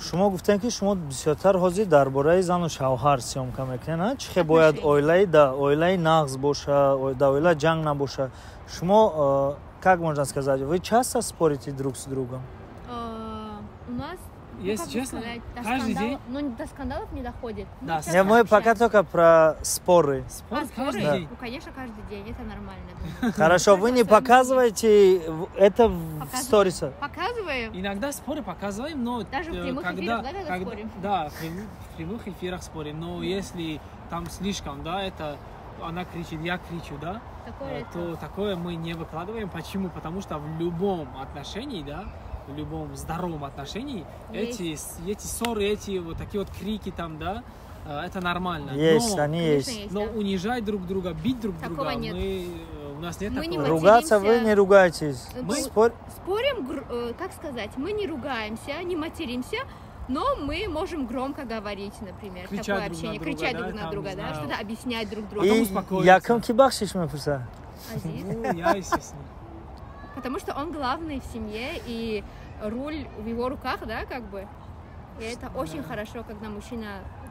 шумо гуфтем ки шумо бисёртар ҳозир дар бораи зану шавҳар сиёмка мекунена чӣ хе бояд оилаи да оилаи нағз боша да оила ҷанг набоша? Шумо как можно сказать вы часто спорите друг с другом? У нас Если как бы честно, сказать, каждый день- Ну, до скандалов не доходит. Ну, Да, не мы пока общаемся. только про споры Спор А, споры? каждый Да. день. Ну, конечно, каждый день, это нормально. хорошо вы не показываете это в сторисах Показываем. Иногда споры показываем, но Даже в э, прямых когда, эфирах, да, спорим? Да, в прям- в прямых эфирах спорим, но если там слишком, да, это она кричит, я кричу, да, Такое э, это. то такое мы не выкладываем. Почему? Потому что в любом отношении, да, в любом здоровом отношении Есть. эти, эти ссоры, эти вот такие вот крики там, да, э, это нормально. есть но, они есть есть, но да. унижать друг друга, бить друг Такого друга, нет. мы, э, у нас нет Мы не такого. материмся. ругаться вы не ругаетесь Мы- Спор- Спорим, э, как сказать, мы не ругаемся, не материмся, Но мы можем громко говорить, например, Кричать такое друг общение, друга, кричать да, друг на там, друга, не да, что-то объяснять друг другу. И yakın kibakshish mipursa? Азиз. Ну, я, естественно. Потому что он главный в семье, и руль в его руках, да, как бы. И это очень хорошо, когда мужчина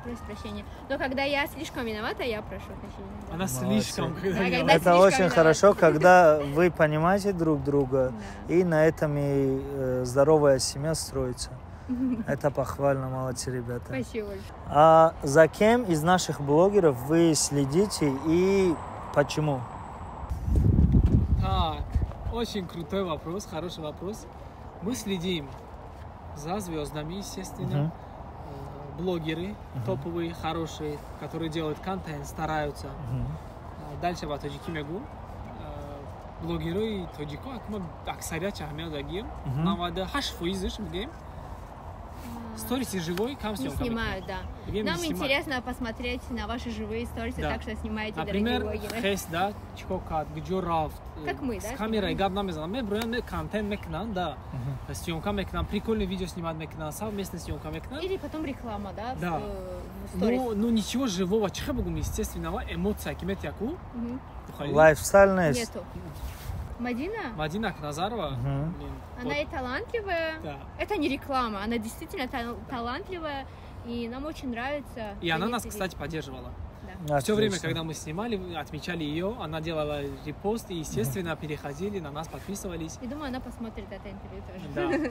просит прощения. Но когда я слишком виновата, я прошу прощения. Она Молодцы. слишком, когда Да, когда- Это слишком очень виноват. хорошо, когда вы понимаете друг друга, Да. и на этом и э, здоровая семья строится. Это похвально, молодцы ребята. Спасибо большое. А за кем из наших блогеров вы следите и почему? Так, очень крутой вопрос, хороший вопрос. Мы следим за звездами, естественно. Э, Блогеры топовые, хорошие, которые делают контент, стараются. Э, Дальше тоҷикӣ мегӯм Э, блогерои тоҷико акма аксарият ҷамъият дагим Мгм. 98 фоизш мегӯем сториси живой кам Не снимают, да. Мегӯем Нам снимаем. интересно посмотреть на ваши живые сторисы, Да. так что снимайте, например дорогие блогеры. хес да кард куҷо рафт Как мы, да, с камерой гап намезанам меброянд ме контент мекунанд да съёмка мекунанд прикольный видео снимать мекунанд совместно съёмка мекунанд Или потом реклама, да, Да. э, ну ну ничего живого чихе бугум естественного эмоция ки метяку Мгм. Лайфстайлность. Нету. Мадина, мадина акназарова Мгм. блин, она вот, и талантливая. да. Это не реклама, она действительно тал- талантливая, и нам очень нравится. и она нас кстати поддерживала Да. Все время, когда мы снимали, отмечали ее, она делала репост, и, естественно, переходили, на нас подписывались. И думаю, она посмотрит это интервью тоже.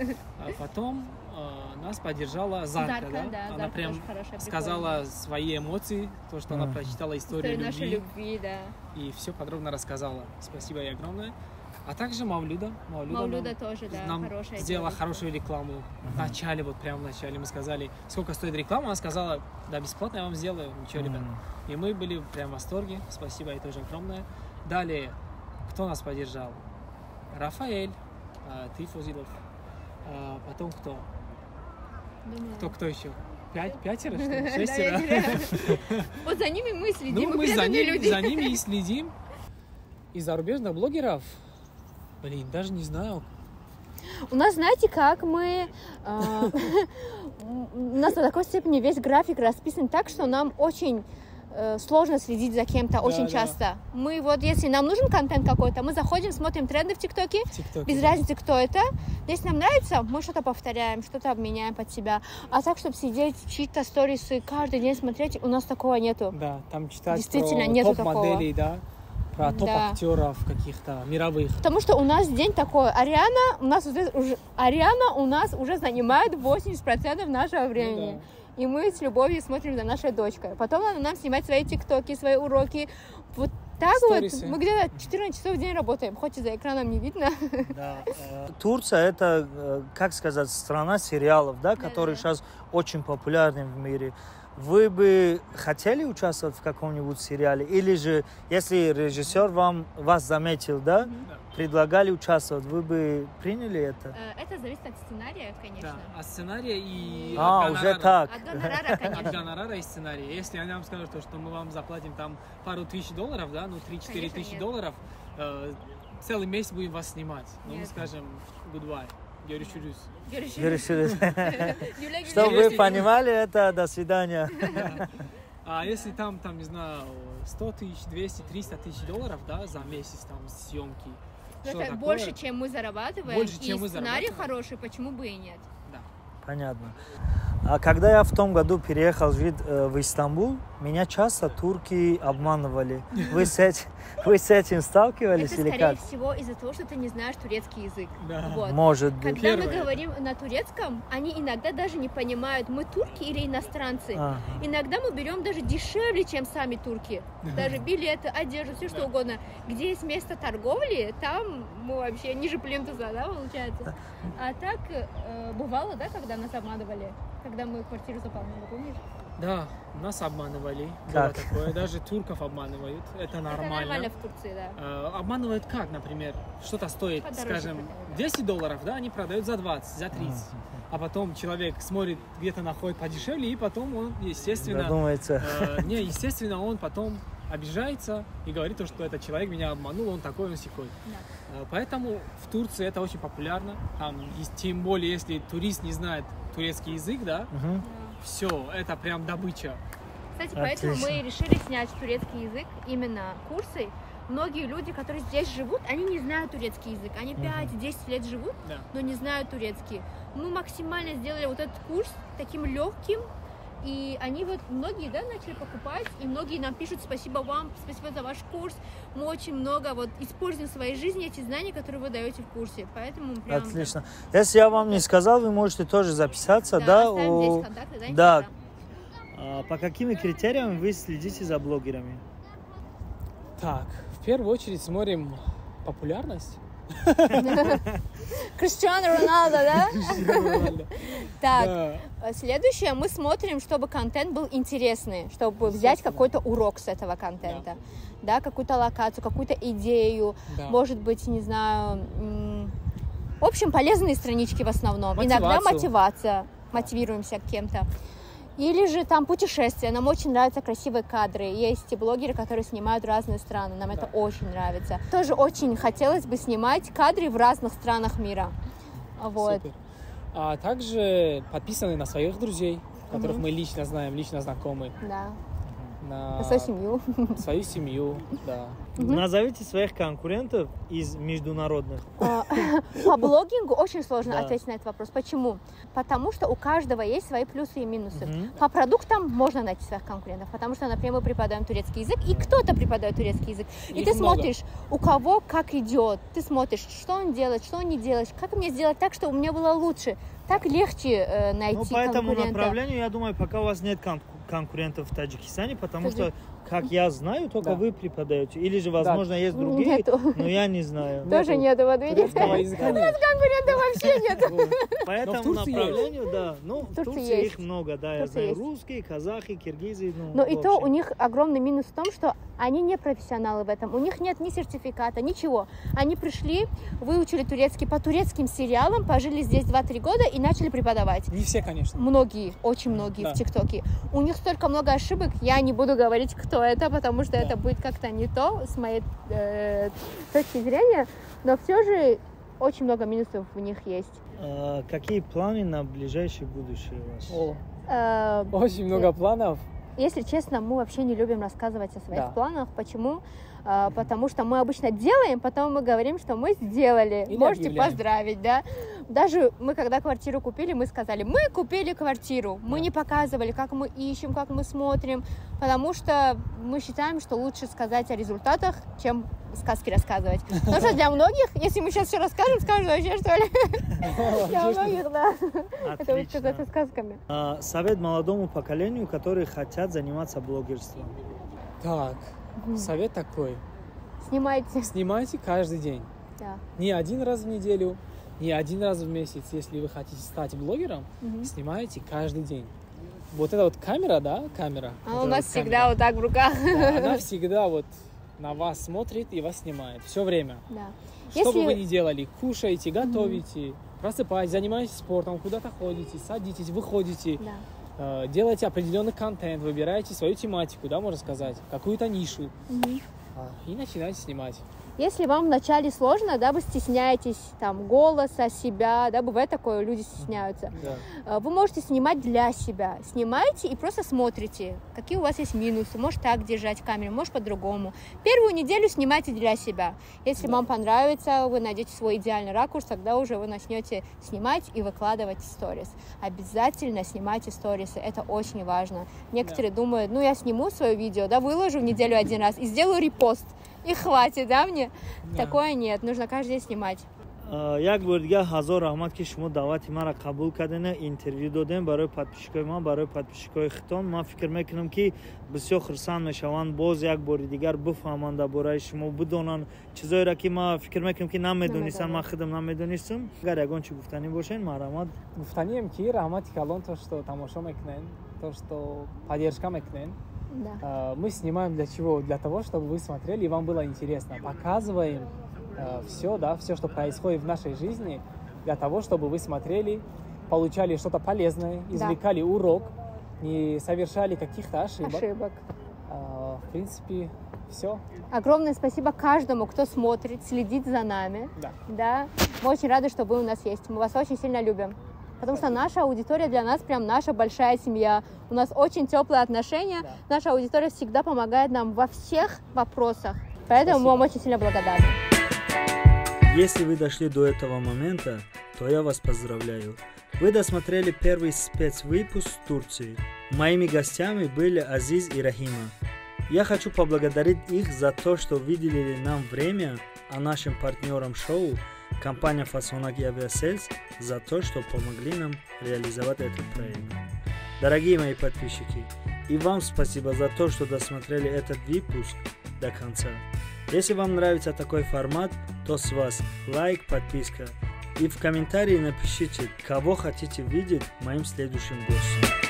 Да. А потом э, нас поддержала Зарка, Зарка, да? да, Она Зарка прям хорошая, сказала свои эмоции, то, что она Мгм. прочитала историю История нашей любви, любви, да. и все подробно рассказала. Спасибо ей огромное. А также Маулюда. Маулюда, Маулюда нам- тоже, да, нам хорошая сделала девушка. хорошую рекламу. В начале, вот прямо в начале мы сказали, сколько стоит реклама, она сказала, да, бесплатно я вам сделаю. Ничего, ребят. Мгм. И мы были прям в восторге. Спасибо ей тоже огромное. Далее, кто нас поддержал? Рафаэль, а, ты, Фузилов. А, потом кто? Думаю. Кто, кто еще? Пять, пятеро, что ли? Шестеро? Вот за ними мы следим, Ну, мы за, преданные ним- люди. за ними и следим. Из зарубежных блогеров? Блин, даже не знаю. У нас, знаете, как мы... э, У нас до такой степени весь график расписан так, что нам очень э, сложно следить за кем-то очень да. часто. Мы вот, если нам нужен контент какой-то, мы заходим, смотрим тренды в ТикТоке, В ТикТоке. без разницы, кто это. Если нам нравится, мы что-то повторяем, что-то обменяем под себя. А так, чтобы сидеть, чьи-то сторисы каждый день смотреть, у нас такого нету. Да, там читать Действительно, про нету топ-моделей, да? Про Да. топ-актеров каких-то мировых. Потому что у нас день такой. Ариана у нас уже, Ариана у нас уже занимает 80% нашего времени. да. И мы с любовью смотрим за нашей дочкой. Потом надо нам снимать свои тиктоки, свои уроки. Вот так Сторисы. вот мы где-то 14 часов в день работаем, хоть и за экраном не видно. Да, э, Турция это, э, как сказать, страна сериалов, да, которые да. сейчас очень популярны в мире. Вы бы хотели участвовать в каком-нибудь сериале? Или же, если режиссер вам, вас заметил, да, предлагали участвовать, вы бы приняли это? Э, Это зависит от сценария, конечно. Да, от сценария и А, от уже гонорара. так. От гонорара, От конечно. гонорара и сценария. Если они нам скажут, то, что мы вам заплатим там пару тысяч долларов, да, ну 3-4 Конечно, тысячи нет. долларов, э, целый месяц будем вас снимать. Но мы скажем goodbye, görüşürüz. Решили. Юля, Чтобы вы понимали это, до свидания. А если там, там, не знаю, 100 тысяч, 200, 300 тысяч долларов, да, за месяц там съемки. Ну, что это такое? больше, чем мы зарабатываем. Больше, чем и мы сценарий зарабатываем. хороший, почему бы и нет? Да. Понятно. А когда я в том году переехал жить э, в Истамбул, меня часто турки обманывали. Вы с этим, вы с этим сталкивались Это, или скорее как? всего, из-за того, что ты не знаешь турецкий язык. Да. Вот. Может быть. Когда мы говорим на турецком, они иногда даже не понимают, мы турки или иностранцы. Ага. Иногда мы берем даже дешевле, чем сами турки. Даже билеты, одежду, все что угодно. Где есть место торговли, там мы вообще ниже плинтуса, да, получается. А так э, бывало, да, когда нас обманывали, когда мы квартиру заполняли, помнишь? Да, нас обманывали. Как? Было такое. Даже турков обманывают. Это нормально. Это нормально в Турции, да. Э, обманывают как, например? Что-то стоит, Подороже скажем, продают. 10 долларов, да, они продают за 20, за 30. А потом человек смотрит, где-то находит подешевле, и потом он, естественно, Задумается. э, не, естественно, он потом обижается и говорит, то, что этот человек меня обманул, он такой, он секой. Да. Э, Поэтому в Турции это очень популярно. Там, и тем более, если турист не знает турецкий язык, да, Мгм. все, это прям добыча. Кстати, поэтому Отлично. мы решили снять турецкий язык, именно курсы. Многие люди, которые здесь живут, они не знают турецкий язык. Они 5-10 лет живут, Да. но не знают турецкий. Мы максимально сделали вот этот курс таким легким, и они вот, многие, да, начали покупать, и многие нам пишут спасибо вам, спасибо за ваш курс. Мы очень много вот используем в своей жизни эти знания, которые вы даете в курсе. Поэтому прям... Отлично. Если я вам не сказал, вы можете тоже записаться, Да, да? у- здесь контакты, да. А, По какими критериям вы следите за блогерами? Так, в первую очередь смотрим популярность. Криштиану Роналдо, да? Так, следующее мы смотрим, чтобы контент был интересный, чтобы взять какой-то урок с этого контента, да, какую-то локацию, какую-то идею, может быть, не знаю, в общем, полезные странички в основном. Иногда мотивация, мотивируемся кем-то. Или же там путешествия. Нам очень нравятся красивые кадры. Есть и блогеры, которые снимают разные страны. Нам это очень нравится. Тоже очень хотелось бы снимать кадры в разных странах мира. Вот. Супер. А также подписаны на своих друзей, которых мы лично знаем, лично знакомы, Да. на На свою семью. свою семью, да. Назовите своих конкурентов из международных. А, По блогингу очень сложно Да. ответить на этот вопрос. Почему? Потому что у каждого есть свои плюсы и минусы. По продуктам можно найти своих конкурентов, потому что, например, мы преподаем турецкий язык, и кто-то преподает турецкий язык. И Их ты много. смотришь, у кого как идет, ты смотришь, что он делает, что он не делает, как мне сделать так, чтобы у меня было лучше. Так легче э, найти Ну, по этому направлению, я думаю, пока у вас нет кон- конкурентов в Таджикистане, потому Таджик- что, как я знаю, только Да. вы преподаете. Или же, возможно, есть другие, Нету. но я не знаю. Тоже Нету нету, вот видите? Языка нет. Конкурентов вообще нет. По этому направлению, да. Ну, в Турции их много, да, я знаю. Русские, казахи, киргизы, ну, Но и то у них огромный минус в том, что они не профессионалы в этом. У них нет ни сертификата, ничего. Они пришли, выучили турецкий по турецким сериалам, пожили здесь 2-3 года и начали преподавать. Не все, конечно. Многие, очень многие Да. в ТикТоке. У них столько много ошибок, я не буду говорить, кто это, потому что Да. это будет как-то не то с моей э, точки зрения. Но все же очень много минусов в них есть. А, какие планы на ближайшее будущее у вас? О, Э, очень много планов. Если честно, мы вообще не любим рассказывать о своих Да. планах. Почему? А, потому что мы обычно делаем, потом мы говорим, что мы сделали. Или Можете объявляем. поздравить, да? Даже мы, когда квартиру купили, мы сказали, мы купили квартиру. Мы Да. не показывали, как мы ищем, как мы смотрим, потому что мы считаем, что лучше сказать о результатах, чем сказки рассказывать. Потому что для многих, если мы сейчас все расскажем, скажут вообще, что ли? Для многих, да. Это будет казаться сказками. А, совет молодому поколению, которые хотят заниматься блогерством. Так, совет такой. Снимайте. Снимайте каждый день. Да. Не один раз в неделю, не один раз в месяц. Если вы хотите стать блогером, Мгм. снимайте каждый день. Вот эта вот камера, да, камера. А у нас вот всегда камера, вот так в руках. да, она всегда вот на вас смотрит и вас снимает все время. Да. Что бы вы Если- ни делали, кушаете, готовите, просыпаетесь, занимаетесь спортом, куда-то ходите, садитесь, выходите, Да. Э, делаете определенный контент, выбираете свою тематику, да, можно сказать, какую-то нишу, а, и начинаете снимать. Если вам вначале сложно, да, вы стесняетесь там голоса, себя, да, бывает такое, люди стесняются. Да. Э, Вы можете снимать для себя. Снимайте и просто смотрите, какие у вас есть минусы. Может так держать камеру, может по-другому. Первую неделю снимайте для себя. Если вам понравится, вы найдете свой идеальный ракурс, тогда уже вы начнете снимать и выкладывать сторис. Обязательно снимайте сторисы, это очень важно. Некоторые думают, ну я сниму свое видео, да, выложу в неделю один раз и сделаю репост. И хватит, да, мне? Да. Такое нет, нужно каждый день снимать. А, як бор дигар ҳазор раҳмат ки шумо даъвати маро қабул кардена интервю додем барои подписчикои ман барои подписчикои хитон ман фикр мекунам ки бисёр хурсанд мешаванд боз як бори дигар бифаҳманд дар бораи шумо бидонанд чизоеро ки ман фикр мекунам ки намедонистам ман худам намедонистам агар ягон чи гуфтанӣ бошед маҳрамат Гуфтанием ки раҳмати калон то, что тамошо мекунен, то, что поддержка мекунен. Да. Э, Мы снимаем для чего? Для того, чтобы вы смотрели и вам было интересно. Показываем все, да, все, что происходит в нашей жизни, для того, чтобы вы смотрели, получали что-то полезное, извлекали урок, не совершали каких-то ошибок. Ошибок. А, В принципе, все. Огромное спасибо каждому, кто смотрит, следит за нами. Да. Да. Мы очень рады, что вы у нас есть. Мы вас очень сильно любим. Потому что наша аудитория для нас прям наша большая семья. У нас очень теплые отношения. Да. Наша аудитория всегда помогает нам во всех вопросах. Поэтому мы Спасибо. вам очень сильно благодарны. Если вы дошли до этого момента, то я вас поздравляю. Вы досмотрели первый спецвыпуск Турции. Моими гостями были Азиз и Рахима. Я хочу поблагодарить их за то, что выделили нам время, а нашим партнерам шоу, компания Фасонак и Aviasales, за то, что помогли нам реализовать этот проект. Дорогие мои подписчики, и вам спасибо за то, что досмотрели этот выпуск до конца. Если вам нравится такой формат, то с вас лайк, подписка. И в комментарии напишите, кого хотите видеть моим следующим гостем.